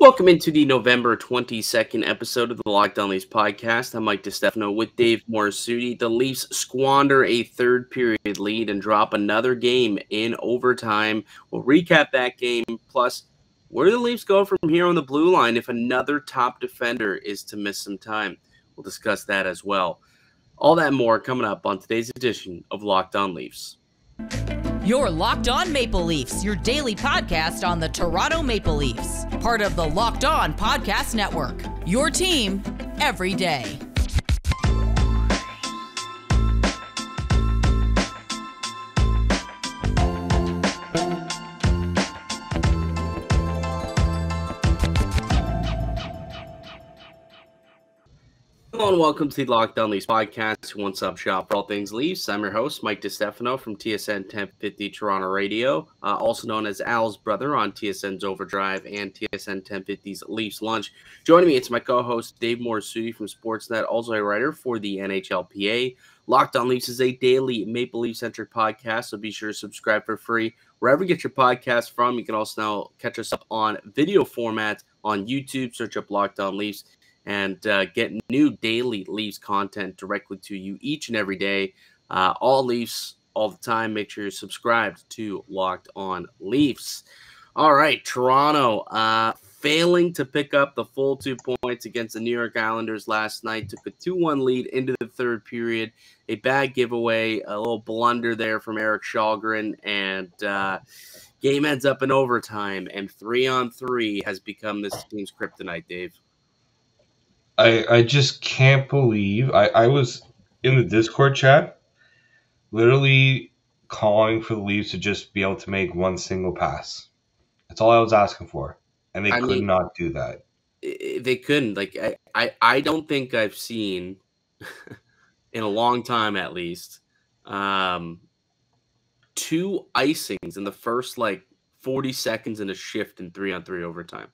Welcome into the November 22nd episode of the Locked On Leafs podcast. I'm Mike DiStefano with Dave Morassutti. The Leafs squander a third period lead and drop another game in overtime. We'll recap that game. Plus, where do the Leafs go from here on the blue line if another top defender is to miss some time? We'll discuss that as well. All that more coming up on today's edition of Locked On Leafs. Your Locked On Maple Leafs, your daily podcast on the Toronto Maple Leafs, part of the Locked On Podcast Network. Your team every day. And welcome to the Locked On Leafs podcast, one stop shop for all things Leafs. I'm your host, Mike DiStefano from TSN 1050 Toronto Radio, uh, also known as Al's brother on TSN's Overdrive and TSN 1050's Leafs Lunch. Joining me, it's my co host, Dave Morassutti from Sportsnet, also a writer for the NHLPA. Locked On Leafs is a daily Maple Leaf centric podcast, so be sure to subscribe for free wherever you get your podcast from. You can also now catch us up on video format on YouTube. Search up Locked On Leafs and uh, get new daily Leafs content directly to you each and every day. Uh, all Leafs all the time. Make sure you're subscribed to Locked On Leafs. All right, Toronto uh, failing to pick up the full two points against the New York Islanders last night. Took a 2 1 lead into the third period. A bad giveaway, a little blunder there from Erik Källgren, and uh, game ends up in overtime. And three on three has become this team's kryptonite, Dave. I I just can't believe I, I was in the Discord chat, literally calling for the Leafs to just be able to make one single pass. That's all I was asking for, and they I could mean, not do that. They couldn't. Like I, I, I don't think I've seen in a long time, at least, um, two icings in the first like forty seconds in a shift in three on three overtime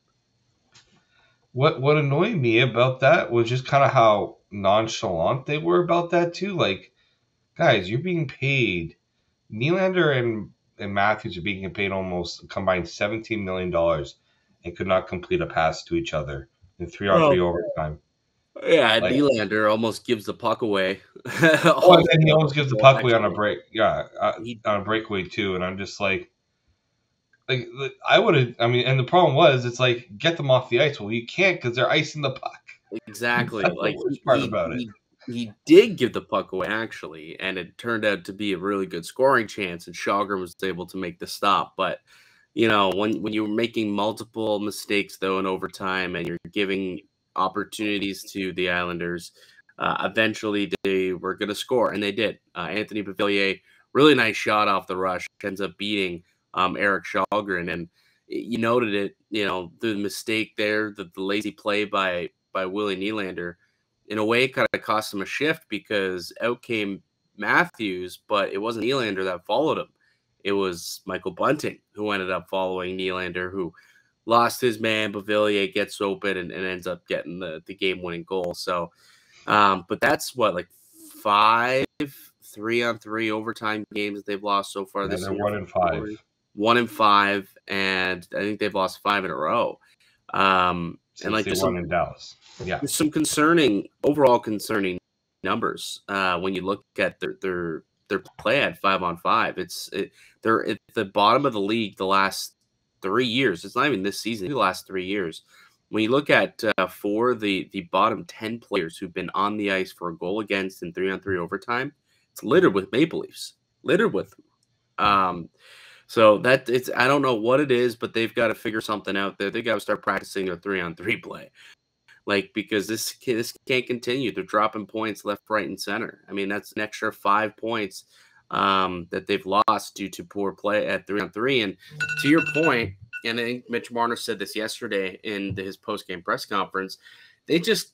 what what annoyed me about that was just kind of how nonchalant they were about that too. Like, guys, you're being paid. Nylander and and Matthews are being paid almost combined seventeen million dollars and could not complete a pass to each other in three on three overtime. Yeah, like, Nylander almost gives the puck away. oh, and he almost gives the puck away on a break. Yeah, uh, on a breakaway too. And I'm just like, like I would have. I mean, and the problem was, it's like get them off the ice. Well, you can't because they're icing the puck. Exactly. like the part he, about it. He, he did give the puck away actually, and it turned out to be a really good scoring chance, and Källgren was able to make the stop. But you know, when when you're making multiple mistakes though in overtime, and you're giving opportunities to the Islanders, uh, eventually they were going to score, and they did. Uh, Anthony Beauvillier, really nice shot off the rush, ends up beating um, Erik Källgren, and you noted it. You know the mistake there, the, the lazy play by by Willie Nylander. In a way, kind of cost him a shift because out came Matthews, but it wasn't Nylander that followed him. It was Michael Bunting who ended up following Nylander, who lost his man. Beauvillier gets open and, and ends up getting the, the game winning goal. So, um, but that's what like five three on three overtime games that they've lost so far this year. One in five one in five, and I think they've lost five in a row. Um, and like they won in Dallas, yeah, some concerning overall concerning numbers uh, when you look at their their their play at five on five. It's it, they're at the bottom of the league the last three years. It's not even this season; the last three years. When you look at uh, for the the bottom ten players who've been on the ice for a goal against in three on three overtime, it's littered with Maple Leafs, littered with them. Um, so that it's I don't know what it is, but they've got to figure something out there. They got to start practicing their three on three play, like because this this can't continue. They're dropping points left, right, and center. I mean that's an extra five points um, that they've lost due to poor play at three on three. And to your point, and I think Mitch Marner said this yesterday in his post game press conference, they just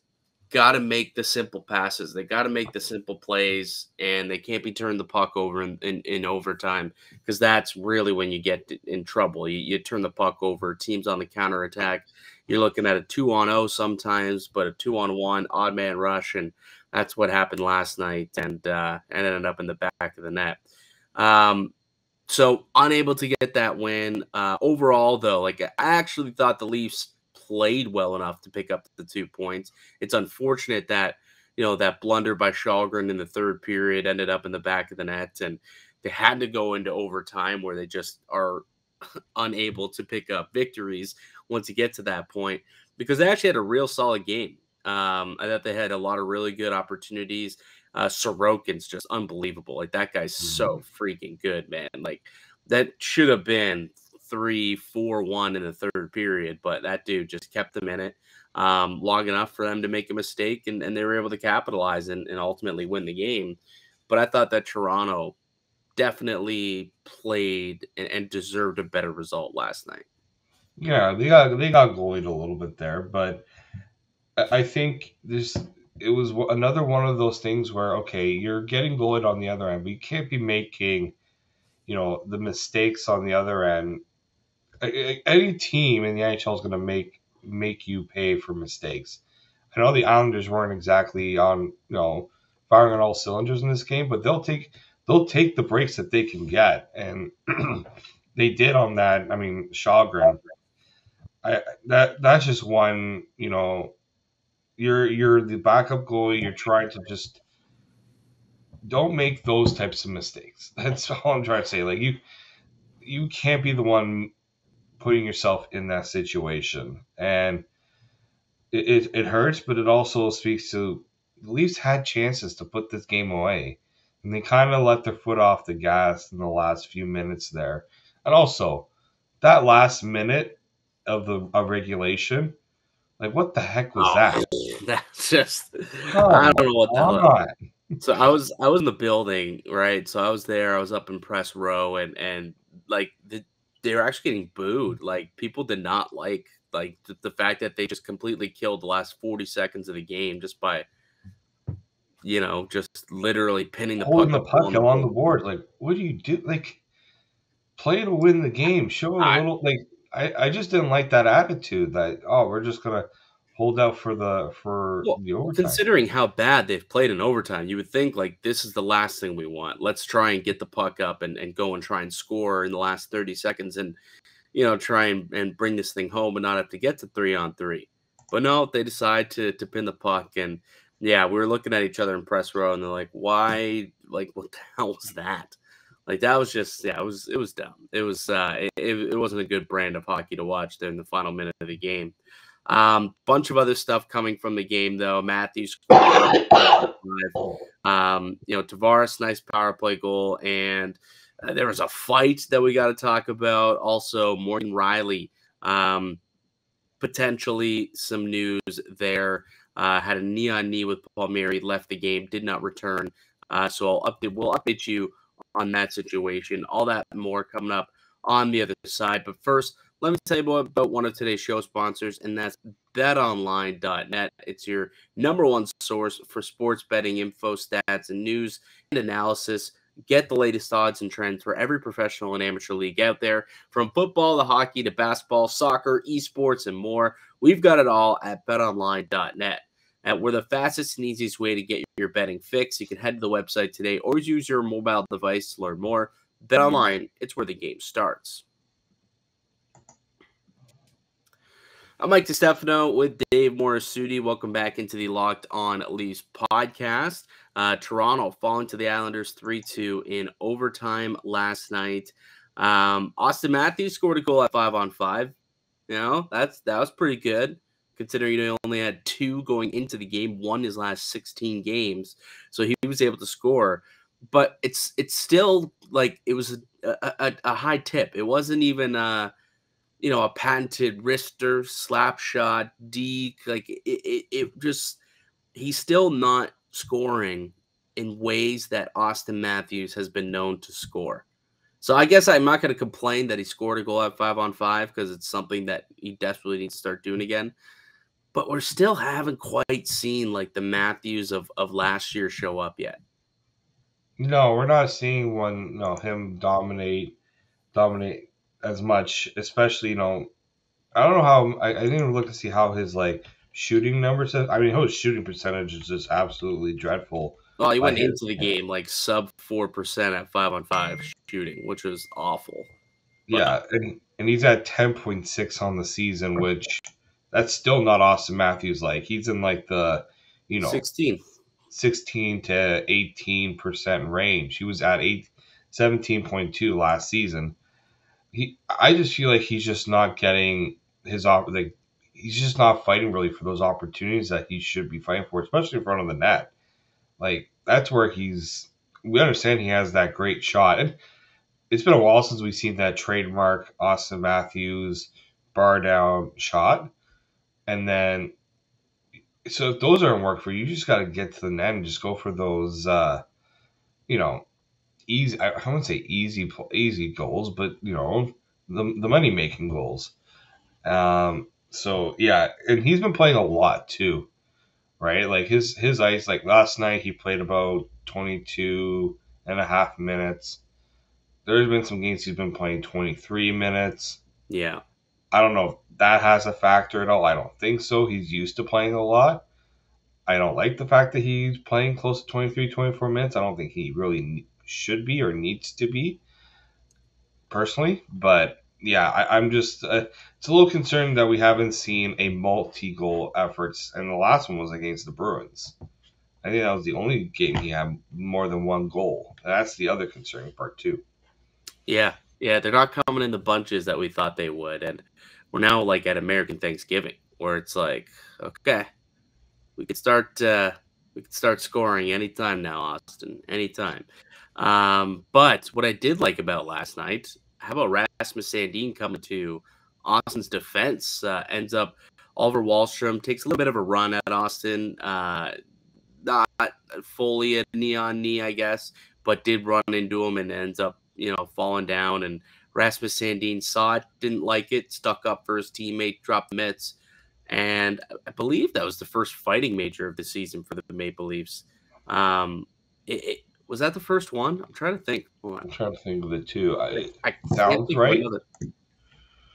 got to make the simple passes. They got to make the simple plays, and they can't be turned the puck over in, in, in overtime because that's really when you get in trouble. You, you turn the puck over, teams on the counter attack. You're looking at a two on zero sometimes, but a two on one odd man rush, and that's what happened last night, and uh, and ended up in the back of the net. Um, so unable to get that win. Uh, overall, though, like I actually thought the Leafs played well enough to pick up the two points. It's unfortunate that you know that blunder by Källgren in the third period ended up in the back of the net, and they had to go into overtime where they just are unable to pick up victories once you get to that point because they actually had a real solid game. Um, I thought they had a lot of really good opportunities. Uh, Sorokin's just unbelievable. Like that guy's mm-hmm. so freaking good, man. Like that should have been three, four, one in the third period, but that dude just kept them in it um, long enough for them to make a mistake, and, and they were able to capitalize and, and ultimately win the game. But I thought that Toronto definitely played and, and deserved a better result last night. Yeah, they got they got goalied a little bit there, but I think this it was another one of those things where okay, you're getting goalied on the other end, but you can't be making, you know, the mistakes on the other end. Any team in the NHL is going to make make you pay for mistakes. I know the Islanders weren't exactly on, you know, firing on all cylinders in this game, but they'll take they'll take the breaks that they can get, and they did on that. I mean, Källgren. I that that's just one. You know, you're you're the backup goalie. You're trying to just don't make those types of mistakes. That's all I'm trying to say. Like you, you can't be the one putting yourself in that situation, and it, it, it hurts, but it also speaks to the Leafs had chances to put this game away and they kind of let their foot off the gas in the last few minutes there. And also, that last minute of the of regulation, like what the heck was oh, that? That's just oh, I don't know what the hell. So I was I was in the building, right? So I was there. I was up in press row, and and like the, they were actually getting booed. Like people did not like like the, the fact that they just completely killed the last forty seconds of the game just by you know, just literally pinning the holding puck the puck along the, the board. Like, what do you do? Like, play to win the game. Show a I, little. Like, I, I just didn't like that attitude. That oh, we're just gonna hold out for the for well, the overtime. Considering how bad they've played in overtime, you would think like this is the last thing we want. Let's try and get the puck up and, and go and try and score in the last 30 seconds and you know try and, and bring this thing home and not have to get to three on three. But no, they decide to to pin the puck and yeah, we were looking at each other in press row, and they're like, "Why? Like, what the hell was that?" Like that was just yeah, it was it was dumb. It was uh, it, it wasn't a good brand of hockey to watch during the final minute of the game. Um, bunch of other stuff coming from the game though. Matthews, um, you know, Tavares, nice power play goal, and uh, there was a fight that we got to talk about. Also, Morgan Rielly, um, potentially some news there. Uh, had a knee on knee with Palmieri, left the game, did not return. Uh, so I'll update. We'll update you on that situation. All that more coming up on the other side. But first, let me tell you about one of today's show sponsors, and that's BetOnline.net. It's your number one source for sports betting info, stats, and news and analysis. Get the latest odds and trends for every professional and amateur league out there, from football to hockey to basketball, soccer, esports, and more. We've got it all at betonline.net. And we're the fastest and easiest way to get your betting fix. You can head to the website today or use your mobile device to learn more. BetOnline, it's where the game starts. I'm Mike DiStefano with Dave Morassutti. Welcome back into the Locked On Leafs podcast. Uh, Toronto falling to the Islanders 3 2 in overtime last night. Um, Auston Matthews scored a goal at five on five. You know, that's that was pretty good considering you he only had two going into the game, won his last 16 games. So he was able to score. But it's it's still like it was a, a, a high tip. It wasn't even a you know a patented wrister slap shot deke. Like it, it, it just he's still not scoring in ways that Auston Matthews has been known to score. So I guess I'm not going to complain that he scored a goal at five on five because it's something that he desperately needs to start doing again. But we're still haven't quite seen like the Matthews of, of last year show up yet. No, we're not seeing one. No, him dominate, dominate as much. Especially, you know, I don't know how. I, I didn't even look to see how his like shooting numbers. I mean, his shooting percentage is just absolutely dreadful. Well, he went into the game like sub four percent at five on five shooting, which was awful. Yeah, and and he's at ten point six on the season, which that's still not Auston Matthews like. He's in like the, you know, 16. 16 to 18% range. He was at 8 17.2 last season. He I just feel like he's just not getting his op like he's just not fighting really for those opportunities that he should be fighting for, especially in front of the net. Like that's where he's we understand he has that great shot. And it's been a while since we've seen that trademark Auston Matthews bar down shot. And then so if those aren't work for you, you just got to get to the net and just go for those, uh, you know, easy. I, wouldn't say easy, easy goals, but you know, the the money making goals. Um. So yeah, and he's been playing a lot too, right? Like his his ice. Like last night, he played about 22 and a half minutes. There's been some games he's been playing 23 minutes. Yeah. I don't know if that has a factor at all. I don't think so. He's used to playing a lot. I don't like the fact that he's playing close to 23, 24 minutes. I don't think he really should be or needs to be, personally. But yeah, I, am just uh, it's a little concerned that we haven't seen a multi-goal efforts, and the last one was against the Bruins. I think that was the only game he had more than one goal. That's the other concerning part too. Yeah, yeah, they're not coming in the bunches that we thought they would, and we're now like at American Thanksgiving, where it's like, okay, we could start uh, we could start scoring anytime now, Auston, anytime. Um, but what I did like about last night, how about Rasmus Sandin coming to Auston's defense? Uh, ends up Oliver Wahlstrom takes a little bit of a run at Auston, uh, not fully a knee on knee, I guess, but did run into him and ends up you know falling down and Rasmus Sandin saw it, didn't like it, stuck up for his teammate, dropped the mitts. And I believe that was the first fighting major of the season for the Maple Leafs. Um, it, it, was that the first one? I'm trying to think. I'm trying to think of the two. I, I sounds right. Another,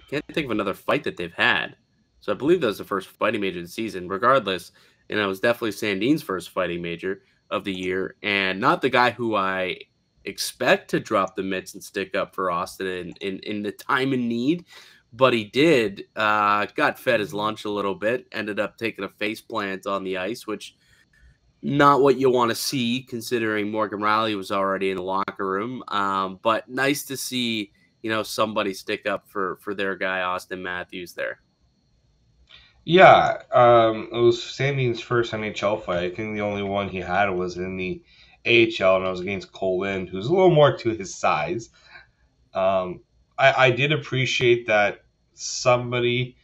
can't think of another fight that they've had. So I believe that was the first fighting major of the season. Regardless, and it was definitely Sandin's first fighting major of the year, and not the guy who I expect to drop the mitts and stick up for Auston in, in, in the time and need, but he did. Uh, got fed his lunch a little bit, ended up taking a face plant on the ice, which not what you want to see considering Morgan Rielly was already in the locker room. Um, but nice to see, you know, somebody stick up for for their guy Auston Matthews there. Yeah, um, it was Sandin's first NHL fight. I think the only one he had was in the AHL, and I was against Cole Lind, who's a little more to his size. Um, I, I did appreciate that somebody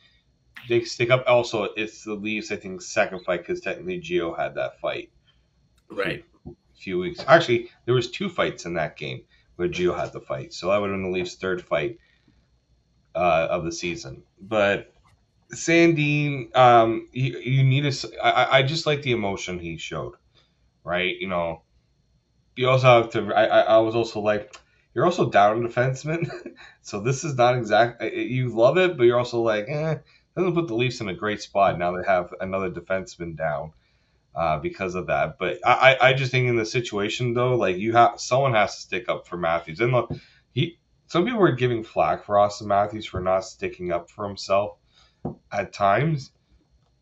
they stick up. Also, it's the Leafs, I think, second fight because technically Gio had that fight. Right. A few weeks. Actually, there was two fights in that game where Gio had the fight, so that would have been the Leafs' third fight uh, of the season. But Sandin, um, you, you need to. I, I just like the emotion he showed, right? You know, you also have to. I, I was also like, you're also down a defenseman, so this is not exact. You love it, but you're also like, eh, doesn't put the Leafs in a great spot now. They have another defenseman down uh, because of that. But I, I just think in the situation though, like you have someone has to stick up for Matthews, and look, he. Some people were giving flack for Auston Matthews for not sticking up for himself at times.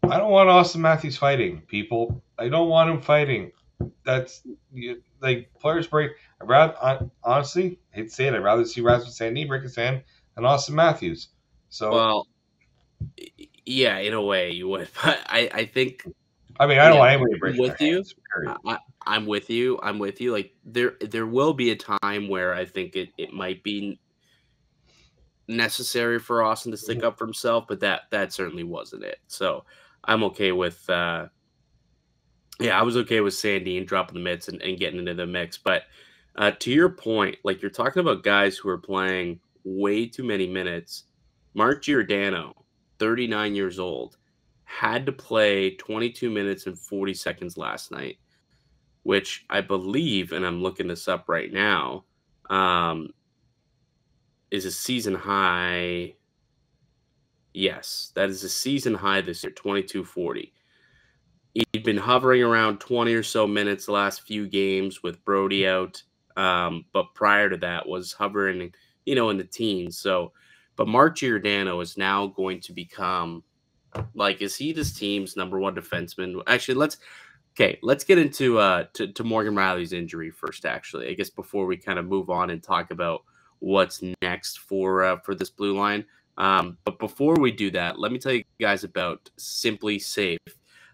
I don't want Auston Matthews fighting people. I don't want him fighting. That's like players break. I rather honestly hate to say it. I'd rather see Rasmus Sandin break his hand than Auston Matthews. So well, yeah, in a way you would, but I I think. I mean, I don't yeah, want anybody to break with you. I, I'm with you. I'm with you. Like there, there will be a time where I think it, it might be necessary for Auston to stick mm-hmm. up for himself, but that that certainly wasn't it. So I'm okay with uh, yeah, I was okay with Sandin dropping the mitts and, and getting into the mix. But uh, to your point, like you're talking about guys who are playing way too many minutes. Mark Giordano, 39 years old, had to play 22 minutes and 40 seconds last night, which I believe, and I'm looking this up right now, um, is a season high. Yes, that is a season high this year, 2240. He'd been hovering around 20 or so minutes the last few games with Brodie out. Um, but prior to that was hovering, you know, in the teens. So, but Mark Giordano is now going to become Like, is he this team's number one defenseman? Actually, let's okay. Let's get into uh to, to Morgan Rielly's injury first. Actually, I guess before we kind of move on and talk about what's next for uh, for this blue line. Um, but before we do that, let me tell you guys about SimpliSafe.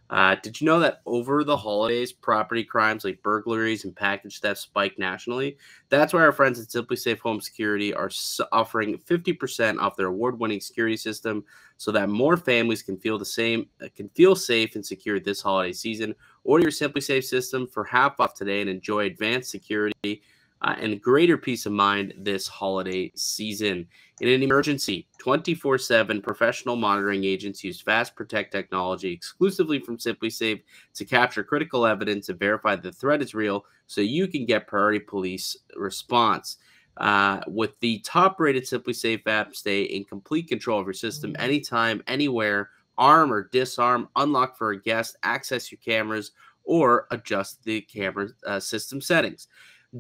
Uh, did you know that over the holidays, property crimes like burglaries and package theft spike nationally? That's why our friends at SimpliSafe Home Security are offering 50% off their award-winning security system, so that more families can feel the same, uh, can feel safe and secure this holiday season. Order your SimpliSafe system for half off today and enjoy advanced security uh, and greater peace of mind this holiday season. In an emergency, 24 7 professional monitoring agents use Fast Protect technology exclusively from SimpliSafe to capture critical evidence and verify the threat is real so you can get priority police response. Uh, with the top rated SimpliSafe app, stay in complete control of your system anytime, anywhere, arm or disarm, unlock for a guest, access your cameras, or adjust the camera uh, system settings.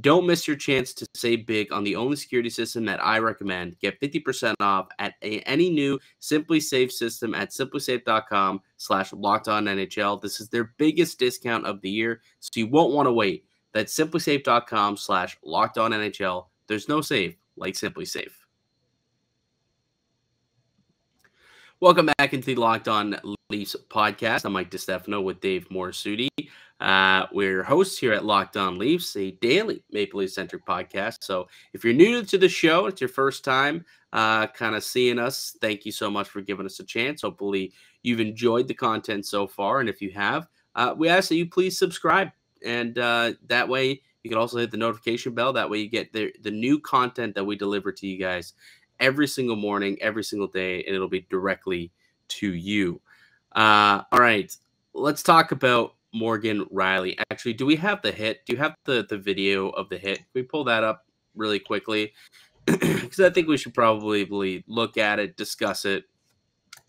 Don't miss your chance to save big on the only security system that I recommend. Get 50% off at a, any new SimpliSafe system at simplisafe.com slash locked on NHL. This is their biggest discount of the year, so you won't want to wait. That's simplisafe.com slash locked on NHL. There's no save like SimpliSafe. Welcome back into the Locked On Leafs podcast. I'm Mike DiStefano with Dave Morassutti. Uh, we're your hosts here at Locked On Leafs, a daily Maple Leaf centric podcast. So if you're new to the show, it's your first time uh, kind of seeing us, thank you so much for giving us a chance. Hopefully, you've enjoyed the content so far. And if you have, uh, we ask that you please subscribe. And uh, that way, you can also hit the notification bell. That way, you get the, the new content that we deliver to you guys every single morning, every single day, and it'll be directly to you. Uh, all right, let's talk about Morgan Rielly. Actually, do we have the hit? Do you have the the video of the hit? Can we pull that up really quickly? Because I think we should probably look at it, discuss it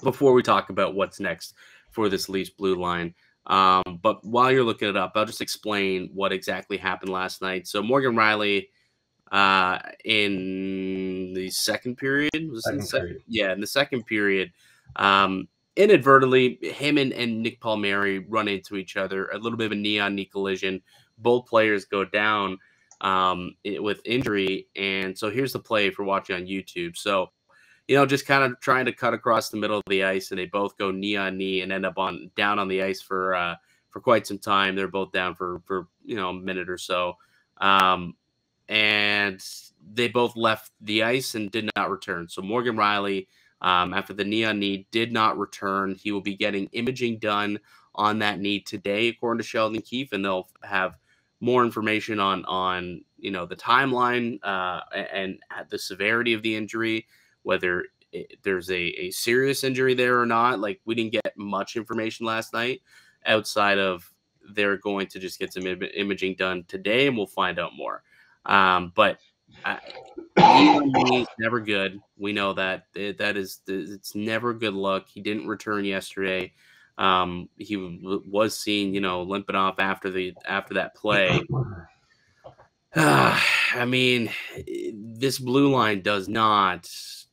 before we talk about what's next for this Leafs blue line. Um, but while you're looking it up, I'll just explain what exactly happened last night. So Morgan Rielly, uh, in the second period, was second in the second, period. yeah, in the second period, um, inadvertently, him and, and Nick Palmieri run into each other. A little bit of a knee on knee collision. Both players go down um, with injury. And so here's the play for watching on YouTube. So, you know, just kind of trying to cut across the middle of the ice, and they both go knee on knee and end up on down on the ice for uh, for quite some time. They're both down for for you know a minute or so, um, and they both left the ice and did not return. So Morgan Rielly um, after the knee on knee did not return. He will be getting imaging done on that knee today, according to Sheldon Keefe, and they'll have more information on on you know the timeline uh, and the severity of the injury, whether it, there's a, a serious injury there or not. Like we didn't get much information last night outside of they're going to just get some Im- imaging done today, and we'll find out more. Um, but I, never good. We know that that is it's never good luck. He didn't return yesterday. Um, he was seen, you know, limping off after the after that play. Uh, I mean, this blue line does not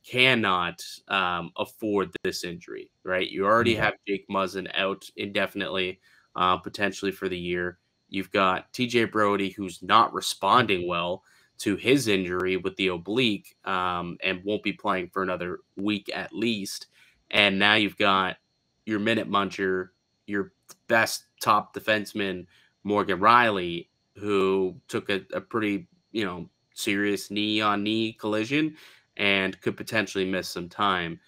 cannot um, afford this injury, right? You already have Jake Muzzin out indefinitely, uh, potentially for the year. You've got TJ Brodie, who's not responding well to his injury with the oblique um, and won't be playing for another week at least. And now you've got your minute muncher, your best top defenseman, Morgan Rielly, who took a, a pretty, you know, serious knee on knee collision and could potentially miss some time.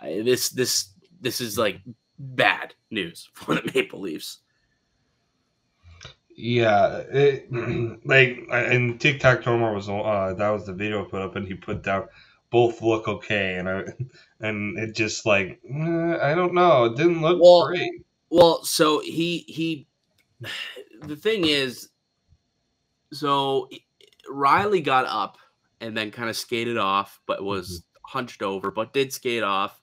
Uh, this this this is like bad news for the Maple Leafs. Yeah, it, like and TikTok Tomar was uh, that was the video I put up, and he put down both look okay, and I and it just like eh, I don't know, it didn't look well, great. Well, so he he, the thing is, so Rielly got up and then kind of skated off, but was mm-hmm. hunched over, but did skate off.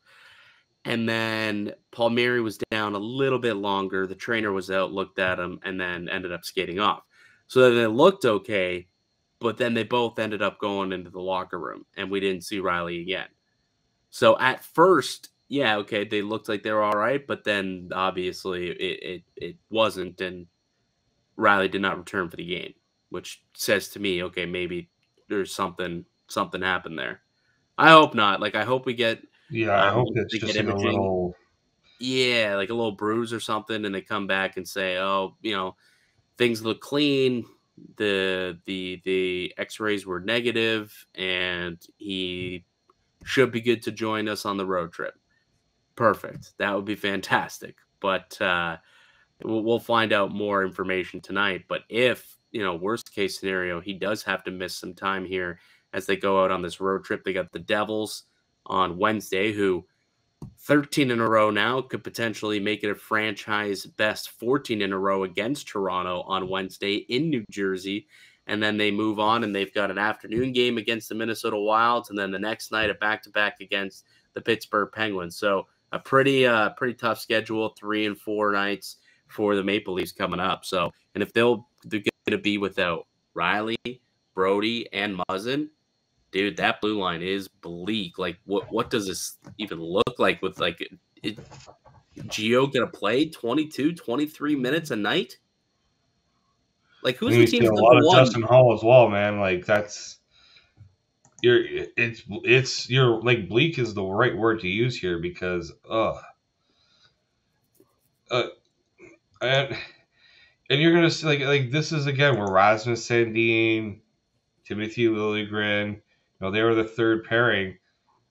And then Paul Palmieri was down a little bit longer. The trainer was out, looked at him, and then ended up skating off. So then it looked okay, but then they both ended up going into the locker room, and we didn't see Rielly again. So at first, yeah, okay, they looked like they were all right, but then obviously it, it, it wasn't, and Rielly did not return for the game, which says to me, okay, maybe there's something something happened there. I hope not. Like I hope we get yeah, I um, hope it's just like a little yeah, like a little bruise or something, and they come back and say, oh, you know, things look clean. The the the X-rays were negative, and he should be good to join us on the road trip. Perfect. That would be fantastic. But uh, we'll find out more information tonight. But if you know, worst case scenario, he does have to miss some time here as they go out on this road trip. They got the Devils on Wednesday, who 13 in a row now could potentially make it a franchise best 14 in a row against Toronto on Wednesday in New Jersey. And then they move on and they've got an afternoon game against the Minnesota Wilds, and then the next night a back to back against the Pittsburgh Penguins. So a pretty uh pretty tough schedule, three and four nights for the Maple Leafs coming up. So and if they'll they're gonna be without Rielly, Brodie, and Muzzin, dude, that blue line is bleak. Like, what what does this even look like with like it, Gio gonna play 22, 23 minutes a night? Like, who's the team's number one? Justin Holl as well, man. Like that's you're it's it's you're like bleak is the right word to use here because uh uh and and you're gonna see like like this is again where Rasmus Sandin, Timothy Liljegren, know, they were the third pairing.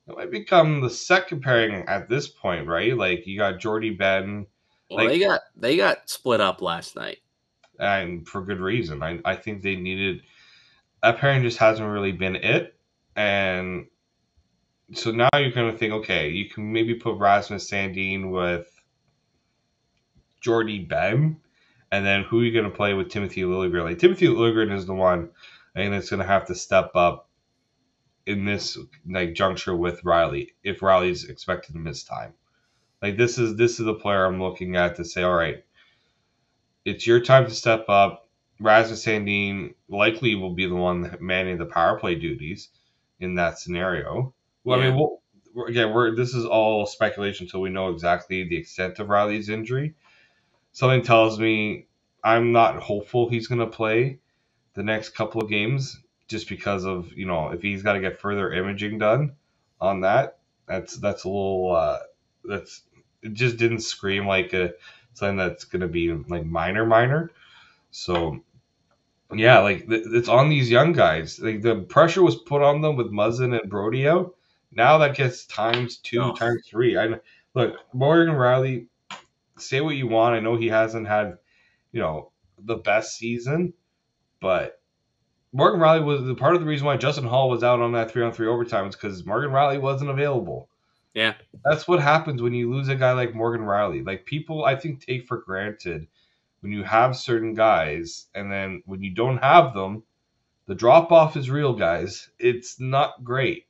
It might become the second pairing at this point, right? Like you got Jordie Benn. Well, like, they got they got split up last night, and for good reason. I I think they needed that pairing just hasn't really been it, and so now you're going to think, okay, you can maybe put Rasmus Sandin with Jordie Benn, and then who are you going to play with Timothy Liljegren? Like Timothy Liljegren is the one I think that's going to have to step up in this like juncture with Rielly if Rielly's expected to miss time. Like this is this is the player I'm looking at to say, all right, it's your time to step up. Rasmus Sandin likely will be the one manning the power play duties in that scenario. Well, yeah. I mean, we'll, again, we're this is all speculation until we know exactly the extent of Rielly's injury. Something tells me I'm not hopeful he's going to play the next couple of games just because of you know if he's got to get further imaging done on that, that's that's a little uh, that's it just didn't scream like a something that's gonna be like minor minor. So yeah, like it's on these young guys. Like the pressure was put on them with Muzzin and Brodie out. Now that gets times two, oh. times three. I look Morgan Rielly. Say what you want. I know he hasn't had, you know, the best season, but Morgan Rielly was the part of the reason why Justin Holl was out on that three on three overtime is because Morgan Rielly wasn't available. Yeah. That's what happens when you lose a guy like Morgan Rielly. Like people I think take for granted when you have certain guys and then when you don't have them, the drop off is real, guys. It's not great.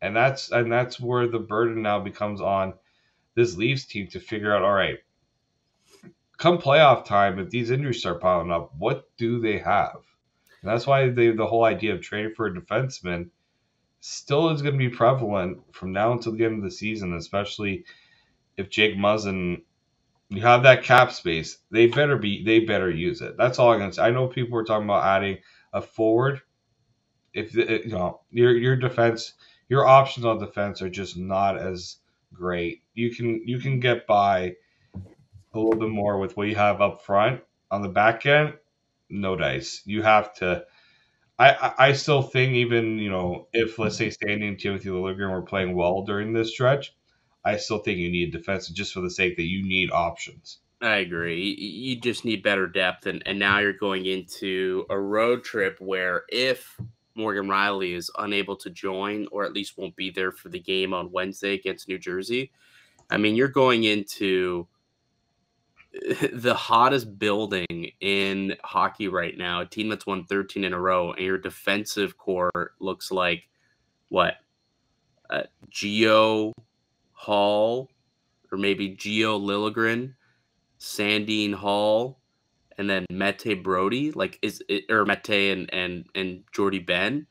And that's and that's where the burden now becomes on this Leafs team to figure out, all right, come playoff time, if these injuries start piling up, what do they have? And that's why they, the whole idea of trading for a defenseman still is going to be prevalent from now until the end of the season, especially if Jake Muzzin you have that cap space. They better be they better use it. That's all I'm gonna say. I know people were talking about adding a forward. If you know your your defense, your options on defense are just not as great. You can you can get by a little bit more with what you have up front on the back end no dice. You have to. I, I still think even you know if let's say Sandin and Timothy Liljegren were playing well during this stretch, I still think you need defense just for the sake that you need options. I agree. You just need better depth, and, and now you're going into a road trip where if Morgan Rielly is unable to join, or at least won't be there for the game on Wednesday against New Jersey, I mean you're going into the hottest building in hockey right now, a team that's won 13 in a row, and your defensive core looks like what? Uh, Gio Holl, or maybe Gio Liljegren, Sandin Holl, and then Mete Brodie, Like, is it, or Mete and, and, and Jordie Benn?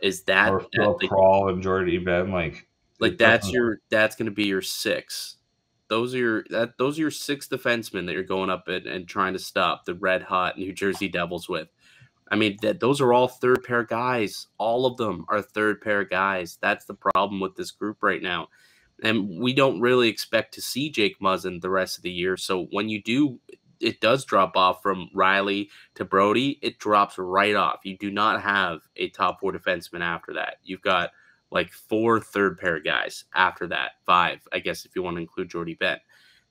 Is that. Or Phil like, Crawl and Jordie Benn, Like, Like that's your that's going to be your six. Those are your that those are your six defensemen that you're going up and, and trying to stop the red hot New Jersey Devils with. I mean, that those are all third pair guys. All of them are third pair guys. That's the problem with this group right now. And we don't really expect to see Jake Muzzin the rest of the year. So when you do, it does drop off from Rielly to Brodie, It drops right off. You do not have a top four defenseman after that. You've got like four third pair guys after that. Five, I guess, if you want to include Jordie Benn.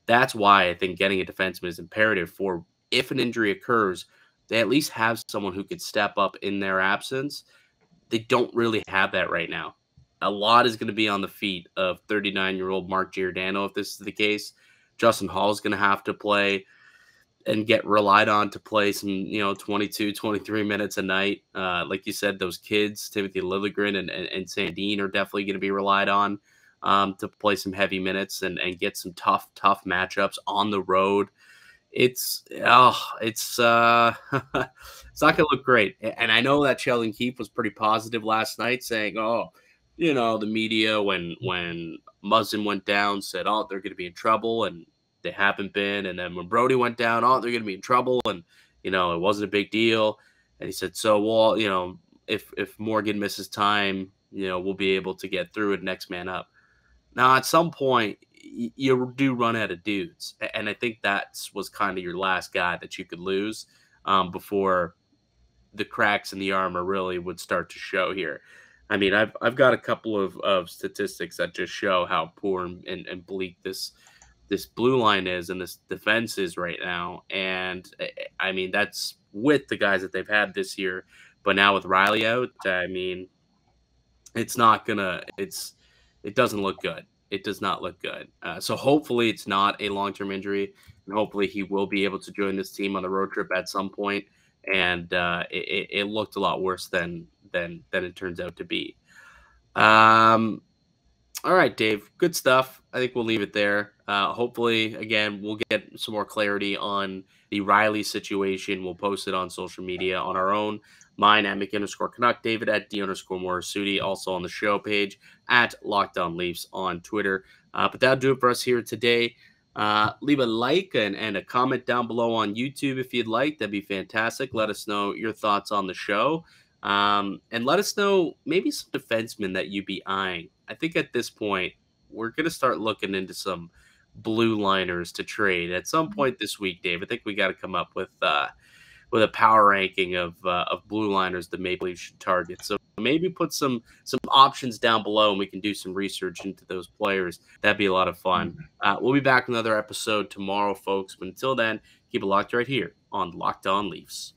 That's why I think getting a defenseman is imperative for if an injury occurs – they at least have someone who could step up in their absence. They don't really have that right now. A lot is going to be on the feet of 39 year old Mark Giordano if this is the case. Justin Holl is going to have to play and get relied on to play some, you know, 22, 23 minutes a night. Uh, like you said, those kids, Timothy Liljegren and, and, and Sandin, are definitely going to be relied on um, to play some heavy minutes and, and get some tough, tough matchups on the road it's oh, it's uh, it's not gonna look great. And I know that Sheldon Keefe was pretty positive last night, saying, "Oh, you know, the media when when Muzzin went down said, oh, they're gonna be in trouble, and they haven't been. And then when Brodie went down, oh, they're gonna be in trouble, and you know, it wasn't a big deal. And he said, so well, you know, if if Morgan misses time, you know, we'll be able to get through it. Next man up. Now, at some point, you do run out of dudes, and I think that was kind of your last guy that you could lose um, before the cracks in the armor really would start to show here. I mean, I've I've got a couple of, of statistics that just show how poor and, and bleak this this blue line is and this defense is right now. And I mean, that's with the guys that they've had this year, but now with Rielly out, I mean, it's not gonna. It's it doesn't look good it does not look good. Uh, so hopefully it's not a long term injury, and hopefully he will be able to join this team on the road trip at some point. And uh, it, it, looked a lot worse than than than it turns out to be. Um, all right, Dave, good stuff. I think we'll leave it there. Uh, hopefully, again, we'll get some more clarity on the Rielly situation. We'll post it on social media on our own. Mine at Mick underscore Canuck, David at D underscore Morassutti, also on the show page at Locked On Leafs on Twitter. Uh, but that'll do it for us here today. Uh, leave a like and, and a comment down below on YouTube if you'd like. That'd be fantastic. Let us know your thoughts on the show. Um, and let us know maybe some defensemen that you'd be eyeing. I think at this point, we're going to start looking into some blue liners to trade at some point this week, Dave. I think we got to come up with uh, with a power ranking of uh, of blue liners the Maple Leafs should target. So maybe put some some options down below, and we can do some research into those players. That'd be a lot of fun. Mm-hmm. Uh, we'll be back another episode tomorrow, folks. But until then, keep it locked right here on Locked On Leafs.